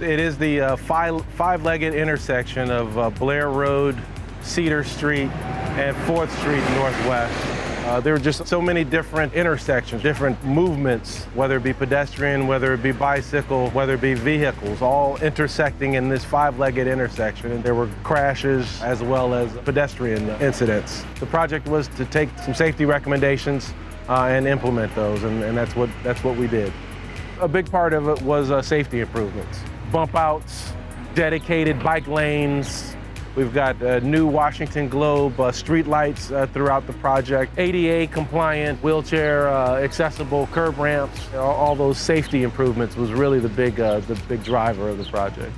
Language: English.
It is the uh, five, five-legged intersection of uh, Blair Road, Cedar Street, and 4th Street Northwest. Uh, there are just so many different intersections, different movements, whether it be pedestrian, whether it be bicycle, whether it be vehicles, all intersecting in this five-legged intersection. And there were crashes as well as pedestrian incidents. The project was to take some safety recommendations uh, and implement those, and, and, that's what that's what we did. A big part of it was uh, safety improvements, bump outs, dedicated bike lanes, We've got uh, new Washington Globe uh, street lights uh, throughout the project, ADA compliant, wheelchair uh, accessible curb ramps. All, all, those safety improvements was really the big, uh, the big driver of the project.